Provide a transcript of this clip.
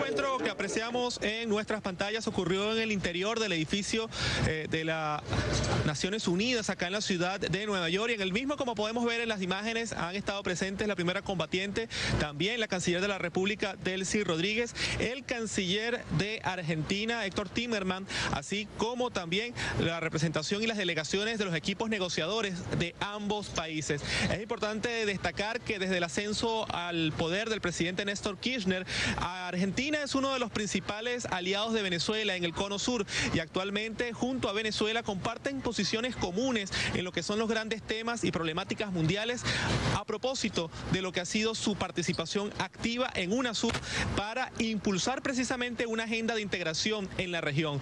encuentro que apreciamos en nuestras pantallas ocurrió en el interior del edificio eh, de las Naciones Unidas acá en la ciudad de Nueva York y en el mismo como podemos ver en las imágenes han estado presentes la primera combatiente, también la canciller de la República Delcy Rodríguez, el canciller de Argentina Héctor Timerman, así como también la representación y las delegaciones de los equipos negociadores de ambos países. Es importante destacar que desde el ascenso al poder del presidente Néstor Kirchner, Argentina es uno de los principales aliados de Venezuela en el cono sur y actualmente junto a Venezuela comparten posiciones comunes en lo que son los grandes temas y problemáticas mundiales a propósito de lo que ha sido su participación activa en UNASUR para impulsar precisamente una agenda de integración en la región.